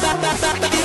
ta ta ta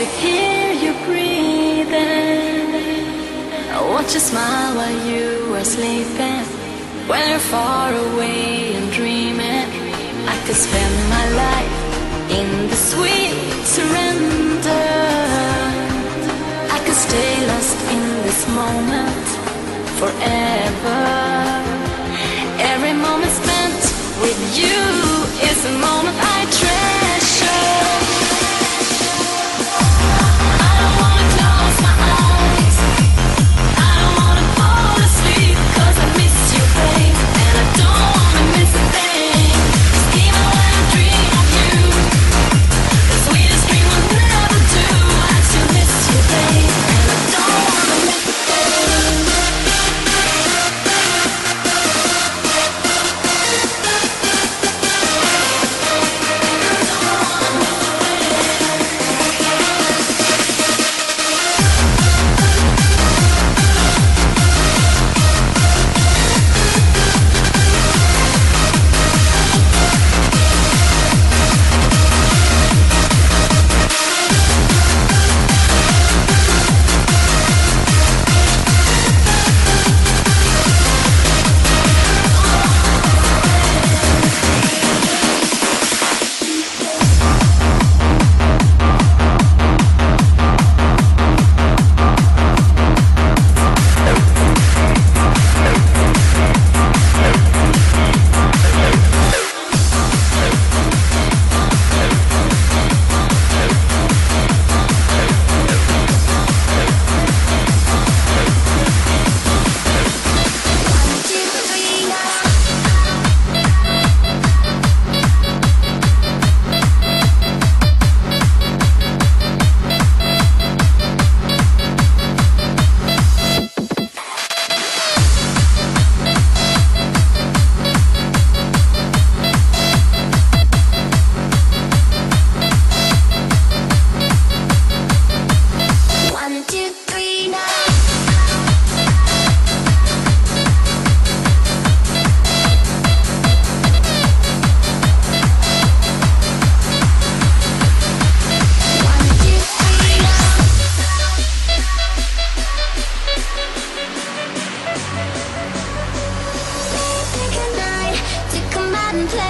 to hear you breathing. I watch you smile while you are sleeping. When you're far away and dreaming, I could spend my life in the sweet surrender. I could stay lost in this moment forever. Every moment spent with you is a moment I and play.